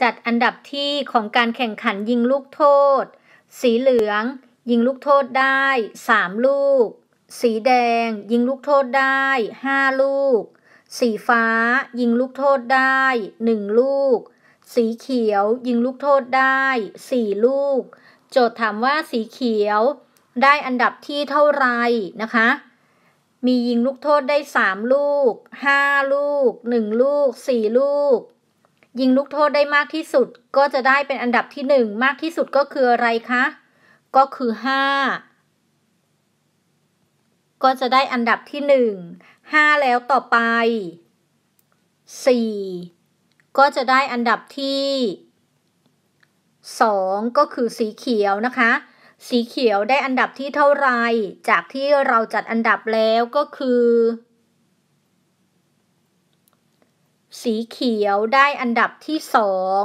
จัดอันดับที่ของการแข่งขันยิงลูกโทษ สีเหลือง ยิงลูกโทษได้ 3 ลูก สีแดง ยิงลูกโทษได้ 5 ลูก สีฟ้า ยิงลูกโทษได้ 1 ลูก สีเขียว ยิงลูกโทษได้ 4 ลูก โจทย์ถามว่าสีเขียวได้อันดับที่เท่าไรนะคะมียิงลูกโทษได้ 3 ลูก 5 ลูก 1 ลูก 4 ลูก ยิงลูกโทษได้มากที่สุดก็จะได้เป็นอันดับที่หนึ่งมากที่สุดก็คืออะไรคะ ก็คือห้าก็จะได้อันดับที่หนึ่งห้าแล้วต่อไปสี่ก็จะได้อันดับที่สองก็คือสีเขียวนะคะ สีเขียวได้อันดับที่เท่าไร จากที่เราจัดอันดับแล้วก็คือ สีเขียวได้อันดับที่สอง